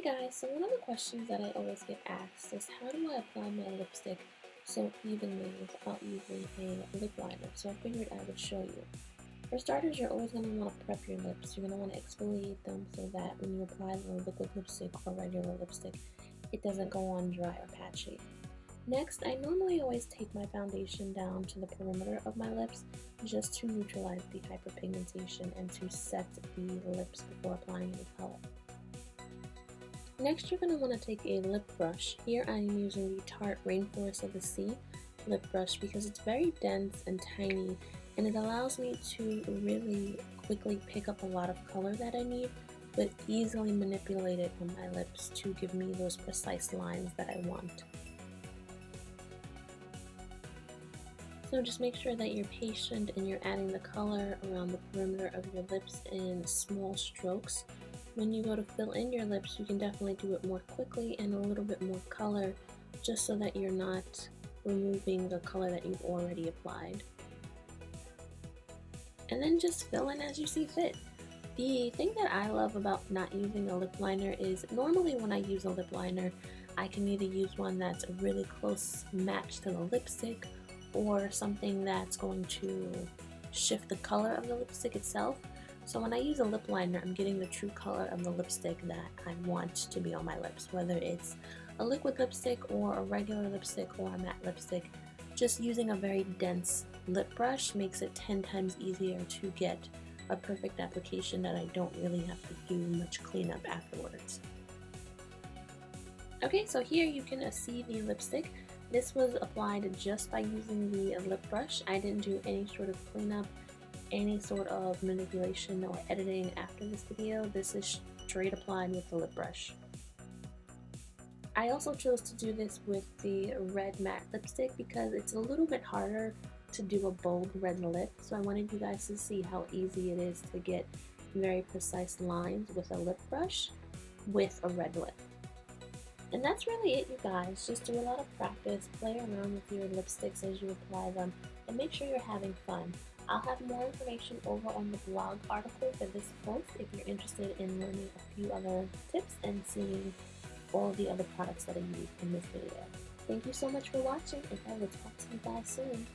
guys, so one of the questions that I always get asked is how do I apply my lipstick so evenly without using a lip liner? So I figured I would show you. For starters, you're always going to want to prep your lips. You're going to want to exfoliate them so that when you apply the liquid lipstick or regular lipstick, it doesn't go on dry or patchy. Next, I normally always take my foundation down to the perimeter of my lips just to neutralize the hyperpigmentation and to set the lips before applying any color. Next, you're going to want to take a lip brush. Here I am using the Tarte Rainforest of the Sea lip brush because it's very dense and tiny and it allows me to really quickly pick up a lot of color that I need but easily manipulate it on my lips to give me those precise lines that I want. So just make sure that you're patient and you're adding the color around the perimeter of your lips in small strokes. When you go to fill in your lips, you can definitely do it more quickly and a little bit more color just so that you're not removing the color that you've already applied. And then just fill in as you see fit. The thing that I love about not using a lip liner is normally when I use a lip liner, I can either use one that's a really close match to the lipstick or something that's going to shift the color of the lipstick itself. So when I use a lip liner, I'm getting the true color of the lipstick that I want to be on my lips, whether it's a liquid lipstick or a regular lipstick or a matte lipstick. Just using a very dense lip brush makes it 10 times easier to get a perfect application that I don't really have to do much cleanup afterwards. Okay, so here you can see the lipstick. This was applied just by using the lip brush. I didn't do any sort of cleanup, any sort of manipulation or editing after this video. This is straight applied with the lip brush. I also chose to do this with the red matte lipstick because it's a little bit harder to do a bold red lip. So I wanted you guys to see how easy it is to get very precise lines with a lip brush with a red lip. And that's really it, you guys. Just do a lot of practice, play around with your lipsticks as you apply them, and make sure you're having fun. I'll have more information over on the blog article for this post if you're interested in learning a few other tips and seeing all the other products that I use in this video. Thank you so much for watching, and I will talk to you guys soon.